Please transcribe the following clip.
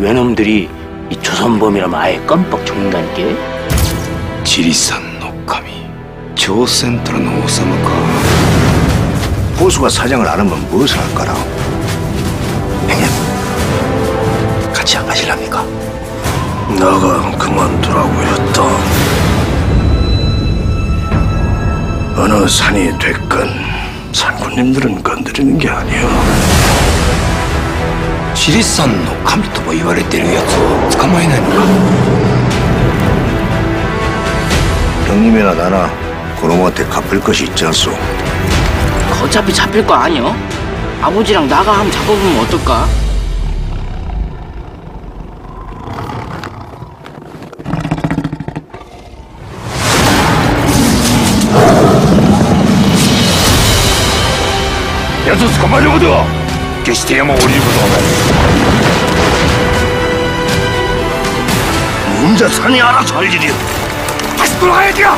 외놈들이 이 조선범이라면 아예 껌뻑 죽는다니까. 지리산 녹함이 조센트로는 오사무카 보수가 사장을 안 하면 무엇을 할까라? 형님 같이 안 가실랍니까? 나가 그만두라고 했다. 어느 산이 됐건 산군님들은 건드리는 게 아니야 チリさんの神とも言われてるやつを捕まえないのか 형님이나 나나 그놈한테 갚을 것이 있지 않소? 어차피 잡힐 거 아니여? 아버지랑 나가 한번 잡아보면 어떨까? 야수 捕まえることは 決して山を降りることはない 혼자 산에 알아서 할 일이야 다시 돌아가야지야